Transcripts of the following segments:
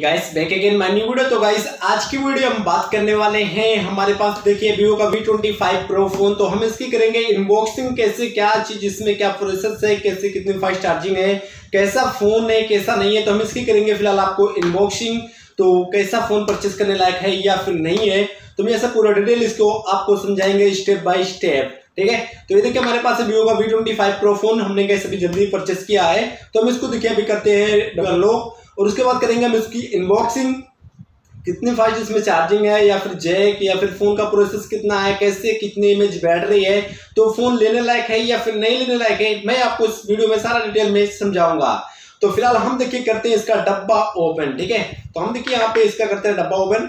Guys back again my new video तो guys आज की वीडियो हम बात करने वाले हैं हमारे पास, देखिए वीवो का V25 Pro फ़ोन तो हम इसकी करेंगे इनबॉक्सिंग कैसे, क्या चीज़ इसमें क्या प्रोसेस है, कैसे, कितनी फास्ट चार्जिंग है, कैसा फ़ोन है, कैसा नहीं है तो हम इसकी करेंगे फ़िलहाल आपको इनबॉक्सिंग तो कैसा फ़ोन परचेस करने लायक है या फिर नहीं है तो मैं ऐसा पूरा डिटेल इसको आपको समझाएँगे स्टेप बाय स्टेप ठीक है? तो ये देखिए, हमारे पास वीवो का V25 Pro फ़ोन हमने कैसे भी जल्दी परचेस किया है। तो हम इसको देखिए, अभी करते हैं लोग और उसके बाद करेंगे हम इसकी इनबॉक्सिंग कितनी फास्ट इसमें चार्जिंग है, या फिर जैक या फिर फ़ोन का प्रोसेस कितना है, कैसे, कितनी इमेज बैठ रही है। तो फ़ोन लेने लायक है या फिर नहीं लेने लायक है, मैं आपको इस वीडियो में सारा डिटेल में समझाऊँगा। तो फ़िलहाल हम देखिए करते हैं इसका डब्बा ओपन ठीक है? तो हम देखिए यहाँ पे इसका करते हैं डब्बा ओपन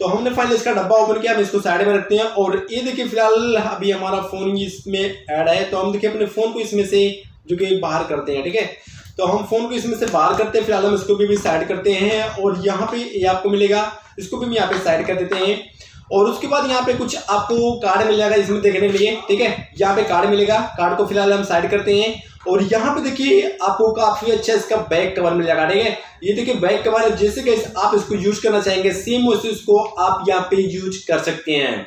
तो हमने फाइनल इसका डब्बा ओपन किया, हम इसको साइड में रखते हैं। और ये देखिए फ़िलहाल अभी हमारा फ़ोन इसमें ऐड है। तो हम देखिए अपने फ़ोन को इसमें से जो कि बाहर करते हैं, ठीक है? तो हम फ़ोन को इसमें से बाहर करते हैं फ़िलहाल हम इसको भी, भी साइड करते हैं और यहाँ पे ये आपको मिलेगा इसको भी हम यहाँ पे साइड कर देते हैं। और उसके बाद यहाँ पे कुछ आपको कार्ड मिल जाएगा इसमें देखने के लिए ठीक है? यहाँ पे कार्ड मिलेगा कार्ड को फ़िलहाल हम साइड करते हैं। और यहाँ पे देखिए आपको काफ़ी अच्छा इसका बैक कवर मिल जाएगा ठीक है? ये देखिए बैक कवर जैसे कि आप इसको यूज़ करना चाहेंगे सेम वैसे इसको आप यहाँ पे यूज़ कर सकते हैं।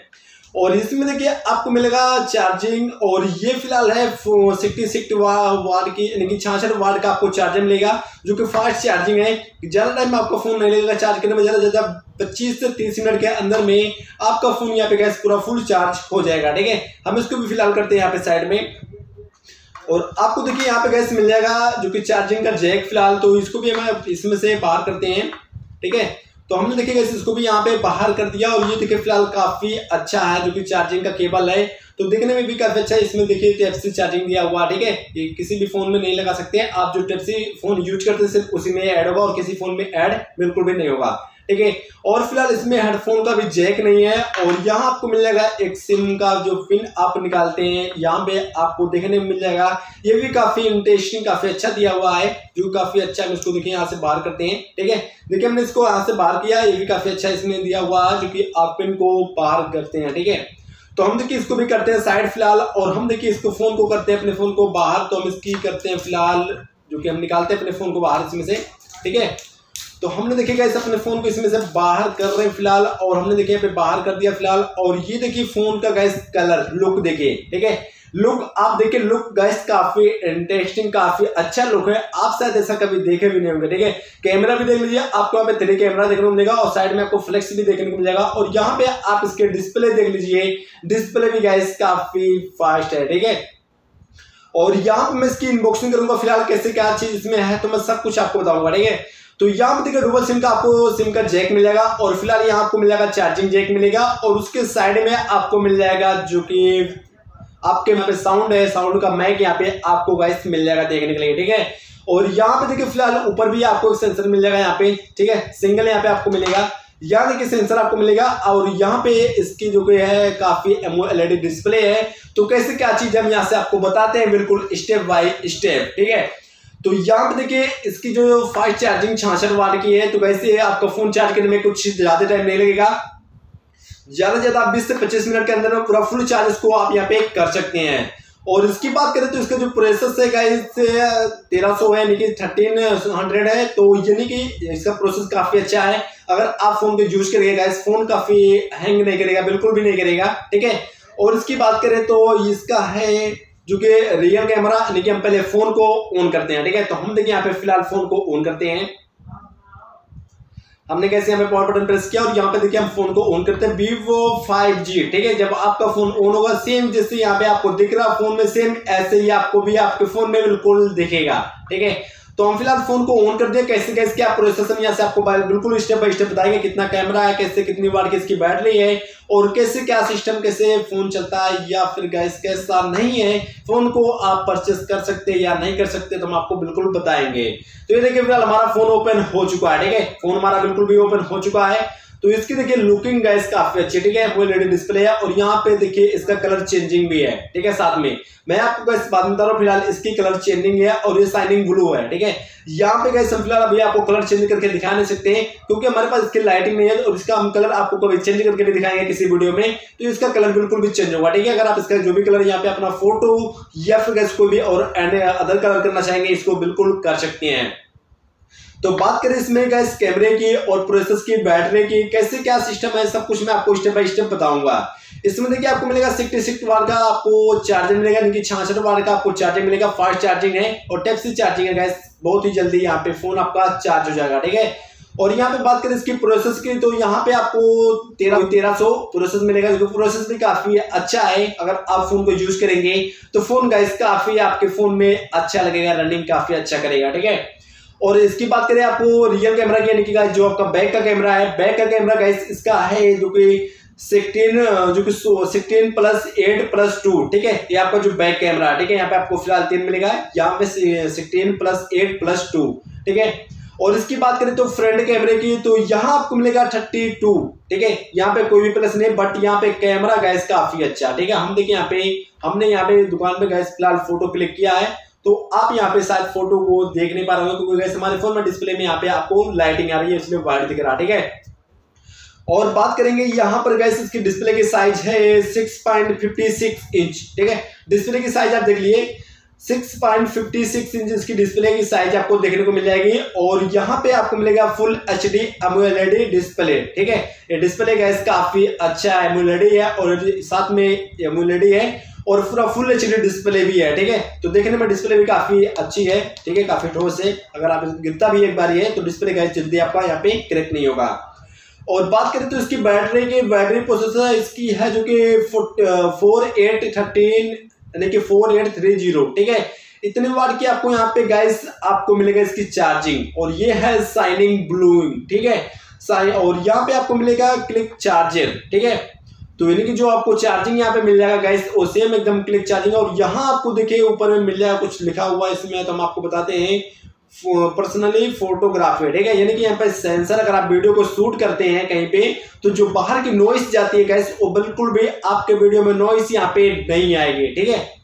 और इसमें देखिए, आपको मिलेगा चार्जिंग और ये फ़िलहाल है सिक्सटी सिक्स वाट की, यानी कि छाछठ वाट का आपको चार्जर मिलेगा, जो कि फास्ट चार्जिंग है। ज़्यादा टाइम आपका फ़ोन नहीं लगेगा चार्ज करने में, ज़्यादा ज़्यादा पच्चीस से तीस मिनट के अंदर में आपका फ़ोन यहाँ पे गैस पूरा फुल चार्ज हो जाएगा, ठीक है? हम इसको भी फ़िलहाल करते हैं यहाँ पे साइड में। और आपको देखिए, यहाँ पे गैस मिल जाएगा जो कि चार्जिंग का जैक फ़िलहाल तो इसको भी हम इसमें से बाहर करते हैं, ठीक है? तो हमने देखिएगा इसको भी यहाँ पे बाहर कर दिया और ये देखिए फ़िलहाल काफ़ी अच्छा है, जो कि चार्जिंग का केबल है। तो देखने में भी काफ़ी अच्छा है, इसमें देखिए टेप्सी चार्जिंग दिया हुआ, ठीक है? ये किसी भी फ़ोन में नहीं लगा सकते हैं। आप जो टेप्सी फ़ोन यूज़ करते हैं, सिर्फ़ उसी में ऐड होगा और किसी फ़ोन में ऐड बिल्कुल भी नहीं होगा। ठीक है? और फ़िलहाल इसमें हेडफोन का भी जैक नहीं है और यहाँ आपको मिल जाएगा एक सिम का जो पिन आप निकालते हैं। यहाँ पे आपको देखने में मिल जाएगा। ये भी काफ़ी इंटरेस्टिंग काफ़ी अच्छा दिया हुआ है, जो काफ़ी अच्छा हम इसको देखिए यहाँ से बाहर करते हैं। ठीक है? देखिए, हमने इसको यहाँ से बाहर किया। ये भी काफ़ी अच्छा इसमें दिया हुआ है, जो कि आप पिन को बाहर करते हैं। ठीक है? तो हम देखिए इसको भी करते हैं साइड फ़िलहाल, और हम देखिए इसको फ़ोन को करते हैं, अपने फ़ोन को बाहर। तो हम इसकी करते हैं फ़िलहाल, जो कि हम निकालते हैं अपने फ़ोन को बाहर इसमें से। ठीक है? तो हमने देखिएगा इस अपने फ़ोन को इसमें से बाहर कर रहे हैं फ़िलहाल, और हमने देखिए पे बाहर कर दिया फ़िलहाल, और ये देखिए फ़ोन का गैस कलर लुक देखिए, ठीक है? लुक आप देखिए लुक गैस काफ़ी इंटरेस्टिंग काफ़ी अच्छा लुक है। आप शायद ऐसा कभी देखे भी नहीं होंगे, ठीक है? कैमरा भी देख लीजिए, आपको यहाँ पे थ्री कैमरा देखने को मिलेगा, और साइड में आपको फ्लेक्स भी देखने को मिलेगा, और यहाँ पे आप इसके डिस्प्ले देख लीजिए। डिस्प्ले भी गैस काफ़ी फास्ट है, ठीक है? और यहाँ पे मैं इसकी इनबॉक्सिंग करूँगा, फ़िलहाल कैसे क्या चीज़ इसमें है तो मैं सब कुछ आपको बताऊँगा, ठीक है? तो यहाँ पे देखिए डुबल सिम का आपको सिम का जैक मिल जाएगा और फ़िलहाल यहाँ आपको मिल जाएगा चार्जिंग जैक मिलेगा और उसके साइड में आपको मिल जाएगा जो कि आपके यहाँ पे साउंड है, साउंड का मैक यहाँ पे आपको गाइस मिल जाएगा देखने के लिए, ठीक है? और यहाँ पे देखिए फ़िलहाल ऊपर भी आपको एक सेंसर मिल जाएगा यहाँ पे, ठीक है? सिंगल यहाँ पे आपको मिलेगा। यहाँ देखिए सेंसर आपको मिलेगा और यहाँ पे इसकी जो कि है काफ़ी एमओ एलईडी डिस्प्ले है। तो कैसे क्या चीज़ हम यहाँ से आपको बताते हैं, बिल्कुल स्टेप बाय स्टेप ठीक है? तो यहाँ पे देखिए, इसकी जो फास्ट चार्जिंग छाछठ वाट की है तो वैसे आपका फ़ोन चार्ज करने में कुछ ज़्यादा टाइम नहीं लगेगा। ज़्यादा से ज़्यादा बीस से पच्चीस मिनट के अंदर पूरा फुल चार्ज इसको आप यहाँ पे कर सकते हैं। और इसकी बात करें तो इसका जो प्रोसेस है तेरह सौ है कि थर्टीन हंड्रेड है तो यानी कि इसका प्रोसेस काफ़ी अच्छा है। अगर आप फ़ोन को यूज़ करेंगे गाइस फ़ोन काफ़ी हैंग नहीं करेगा, बिल्कुल भी नहीं करेगा, ठीक है? और इसकी बात करें तो इसका है जो कि रियल कैमरा यानी कि हम पहले फ़ोन को ऑन करते हैं, ठीक है? तो हम देखिए यहाँ पे फ़िलहाल फ़ोन को ऑन करते हैं। हमने कैसे यहाँ पे पावर बटन प्रेस किया और यहाँ पे देखिए हम फ़ोन को ऑन करते हैं वीवो 5G ठीक है? जब आपका फ़ोन ऑन होगा सेम जैसे यहाँ पे आपको दिख रहा फ़ोन में सेम ऐसे ही आपको भी आपके फ़ोन में बिल्कुल दिखेगा, ठीक है? तो हम फ़िलहाल फ़ोन को ऑन कर दिया। कैसे कैसे क्या प्रोसेस यहाँ से आपको बिल्कुल स्टेप बाय स्टेप बताएँगे कितना कैमरा है, कैसे कितनी बार किसकी बैटरी है और कैसे क्या सिस्टम कैसे फ़ोन चलता है या फिर गैस कैसा नहीं है फ़ोन को आप परचेस कर सकते हैं या नहीं कर सकते तो हम आपको बिल्कुल बताएँगे। तो ये देखिए, फ़िलहाल हमारा फ़ोन ओपन हो चुका है, ठीक है? फ़ोन हमारा बिल्कुल भी ओपन हो चुका है। तो इसकी देखिए लुकिंग गैस काफ़ी अच्छी ठीक है? वो एलईडी डिस्प्ले है और यहाँ पे देखिए इसका कलर चेंजिंग भी है, ठीक है, साथ में। मैं आपको इस बात बता रहा हूँ, फ़िलहाल इसकी कलर चेंजिंग है और ये शाइनिंग ब्लू है, ठीक है? यहाँ पे गैस हम फ़िलहाल अभी आपको कलर चेंज करके दिखा नहीं सकते हैं, क्योंकि हमारे पास इसकी लाइटिंग नहीं है और इसका हम कलर आपको कभी चेंज करके भी दिखाएँगे किसी वीडियो में तो इसका कलर बिल्कुल भी चेंज होगा, ठीक है? अगर आप इसका जो भी कलर यहाँ पे अपना फ़ोटो या फिर गैस कोई भी और अदर कलर करना चाहेंगे, इसको बिल्कुल कर सकते हैं। तो बात करें इसमें गैस कैमरे की और प्रोसेस की बैटरी की, कैसे क्या सिस्टम है, सब कुछ मैं आपको स्टेप बाय स्टेप बताऊँगा। इसमें देखिए आपको मिलेगा सिक्सटी सिक्स वाट का आपको चार्जर मिलेगा, यानी कि छियासठ वाट का आपको चार्जर मिलेगा फास्ट चार्जिंग है और टेप सी चार्जिंग है गैस बहुत ही जल्दी यहाँ पे फ़ोन आपका चार्ज हो जाएगा, ठीक है? और यहाँ पे बात करें इसकी प्रोसेस की तो यहाँ पे आपको तेरह तेरह सौ प्रोसेस मिलेगा जो प्रोसेस भी काफ़ी अच्छा है, अगर आप फ़ोन को यूज़ करेंगे तो फ़ोन गाइस काफ़ी आपके फ़ोन में अच्छा लगेगा रनिंग काफ़ी अच्छा करेगा, ठीक है? और इसकी बात करें आपको रियल कैमरा की, यानी कि जो आपका बैक का कैमरा है बैक का कैमरा गाइस इसका है जो कि सिक्सटीन जो कि sixteen plus eight plus two ठीक है? ये आपका जो बैक कैमरा है, ठीक है? यहाँ पे आपको फ़िलहाल तीन मिलेगा। यहाँ पे sixteen plus eight plus two ठीक है? और इसकी बात करें तो फ्रंट कैमरे की तो यहाँ आपको मिलेगा थर्टी टू ठीक है? यहाँ पे कोई भी प्लस नहीं बट यहाँ पे कैमरा गैस काफ़ी अच्छा ठीक है? हम देखिए यहाँ पे, हमने यहाँ पे दुकान पे गैस फ़िलहाल फ़ोटो क्लिक किया है। तो आप यहाँ पे शायद फ़ोटो को देख नहीं पा रहे हो क्योंकि गैस हमारे फ़ोन में डिस्प्ले में यहाँ पे आपको लाइटिंग आ रही है, इसलिए वाइट दिख रहा है ठीक है? और बात करेंगे यहाँ पर गैस इसकी डिस्प्ले की साइज़ है 6.56 इंच ठीक है? डिस्प्ले की साइज़ आप देख लिए 6.56 इंच इसकी डिस्प्ले की साइज़ आपको देखने को मिल जाएगी, और यहाँ पे आपको मिलेगा full H D AMOLED display ठीक है? ये डिस्प्ले गैस काफ़ी अच्छा एमुलेडी है, और साथ में एमुलेडी है और पूरा फुल एचडी डिस्प्ले भी है, ठीक है? तो देखने में डिस्प्ले भी काफ़ी अच्छी है, ठीक है? काफ़ी ठोस है। अगर आप गिरता भी एक बार है तो डिस्प्ले गैस जल्दी आपका यहाँ पे क्रैक नहीं होगा। और बात करें तो इसकी बैटरी की बैटरी प्रोसेसर इसकी है जो कि फोर एट थर्टीन यानी कि फोर एट थ्री ज़ीरो ठीक है? इतने वाट की आपको यहाँ पे गाइस आपको मिलेगा इसकी चार्जिंग और ये है साइनिंग ब्लूइंग ठीक है? साइन और यहाँ पे आपको मिलेगा क्लिक चार्जर ठीक है? तो यानी कि जो आपको चार्जिंग यहाँ पे मिल जाएगा गैस वो सेम एकदम क्लिक चार्जिंग और यहाँ आपको देखिए, ऊपर में मिल जाएगा कुछ लिखा हुआ है, इसमें तो हम आपको बताते हैं पर्सनली फोटोग्राफी ठीक है? यानी कि यहाँ पे सेंसर अगर आप वीडियो को शूट करते हैं कहीं पे तो जो बाहर की नॉइस जाती है गैस वो बिल्कुल भी आपके वीडियो में नॉइस यहाँ पे नहीं आएगी, ठीक है?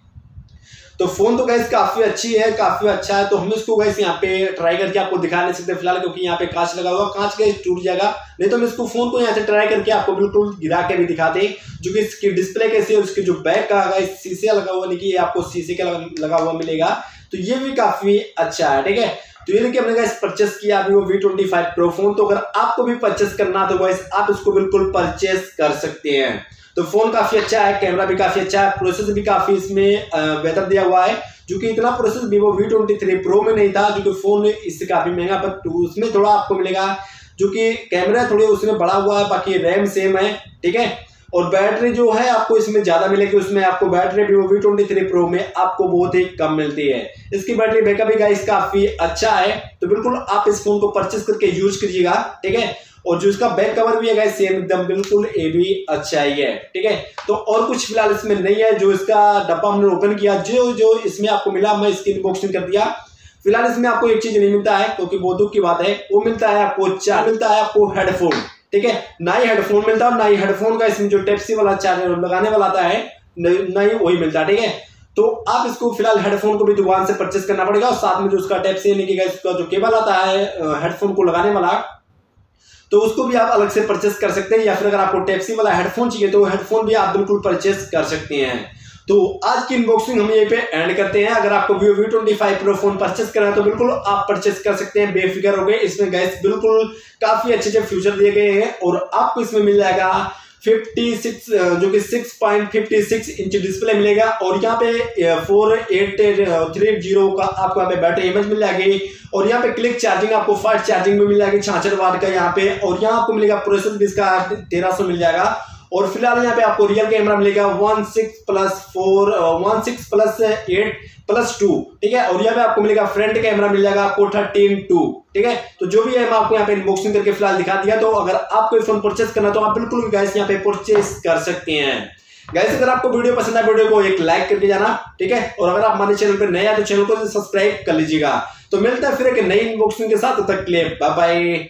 तो फ़ोन तो गैस काफ़ी अच्छी है, काफ़ी अच्छा है तो हम इसको गैस यहाँ पे ट्राई करके आपको दिखा नहीं सकते फ़िलहाल क्योंकि यहाँ पे कांच लगा हुआ, कांच गैस टूट जाएगा। नहीं तो हम इसको फ़ोन को यहाँ से ट्राई करके आपको बिल्कुल गिरा के भी दिखाते हैं, जो कि इसकी डिस्प्ले कैसी है उसकी जो बैक का शीशे लगा हुआ नहीं कि आपको शीशे का लगा हुआ मिलेगा तो ये भी काफ़ी अच्छा है, ठीक है? तो ये देखिए हमने गाइस परचेस किया अभी वो V twenty five pro phone तो अगर आपको भी परचेस करना तो गाइस आप इसको बिल्कुल परचेस कर सकते हैं। तो फ़ोन काफ़ी अच्छा है कैमरा भी काफ़ी अच्छा है प्रोसेस भी काफ़ी इसमें बेहतर दिया हुआ है। जो कि इतना process Vivo V twenty three pro में नहीं था, जो कि फ़ोन इससे काफ़ी महँगा पर उसमें थोड़ा आपको मिलेगा। जो कि कैमरा थोड़ी उसमें बड़ा हुआ है, बाकी रैम सेम है, ठीक है? और बैटरी जो है, आपको इसमें ज़्यादा मिलेगी, उसमें आपको battery Vivo V twenty three pro में आपको बहुत ही कम मिलती है। इसकी बैटरी बैकअप भी गाइस काफ़ी अच्छा है तो बिल्कुल आप इस फ़ोन को परचेस करके यूज़ कीजिएगा, ठीक है? और जो इसका बैक कवर भी है सेम एकदम बिल्कुल ये भी अच्छा ही है ठीक है? तो और कुछ फ़िलहाल इसमें नहीं है, जो इसका डब्बा हमने ओपन किया, जो जो इसमें आपको मिला मैं इसकी अनबॉक्सिंग कर दिया। फ़िलहाल इसमें आपको एक चीज़ नहीं मिलता है, क्योंकि बहुत दुख की बात है, वो मिलता है आपको चार, मिलता है आपको हेडफोन ठीक है? ना ही हेडफोन मिलता है ना ही हेडफोन का इसमें जो टेप्सी वाला चार्जर लगाने वाला आता है, ना ही वही मिलता है ठीक है? तो आप इसको फ़िलहाल हेडफोन को भी दुकान से परचेस करना पड़ेगा, और साथ में जो उसका टेप से इसका जो केबल आता है हेडफोन को लगाने वाला तो उसको भी आप अलग से परचेस कर सकते हैं, या फिर अगर आपको टैक्सी वाला हेडफोन चाहिए तो हेडफोन भी आप बिल्कुल परचेस कर सकते हैं। तो आज की इनबॉक्सिंग हम यहीं पे एंड करते हैं। अगर आपको Vivo V twenty five pro phone purchase करना है तो बिल्कुल आप परचेस कर सकते हैं। बेफिक्र हो गए, इसमें गैस बिल्कुल काफ़ी अच्छे अच्छे फ्यूचर दिए गए हैं, और आपको इसमें मिल जाएगा 56 जो कि 6.56 इंच डिस्प्ले मिलेगा। और यहाँ पे फोर एट थ्री ज़ीरो का आपको यहाँ पे बैटरी इमेज मिल जाएगी। और यहाँ पे क्लिक चार्जिंग आपको फास्ट चार्जिंग में मिल जाएगी छाछठ वाट का यहाँ पे। और यहाँ आपको मिलेगा प्रोसेसर इसका तेरह मिल जाएगा। और फ़िलहाल यहाँ पे आपको रियल कैमरा मिलेगा one six plus four one six plus eight plus two ठीक है? और यहाँ पे आपको मिलेगा फ्रंट कैमरा मिल जाएगा आपको थर्टीन टू ठीक है? तो जो भी है, मैं आपको यहाँ पे अनबॉक्सिंग करके फ़िलहाल दिखा दिया। तो अगर आपको फ़ोन परचेस करना तो आप बिल्कुल गैस यहाँ पे परचेस कर सकते हैं। गैस अगर आपको वीडियो पसंद है वीडियो को एक लाइक करके जाना, ठीक है? और अगर आप हमारे चैनल पर नए आए तो चैनल को सब्सक्राइब कर लीजिएगा। तो मिलता है फिर एक नई इनबॉक्सिंग के साथ तक के लिए बाय